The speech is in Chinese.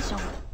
像我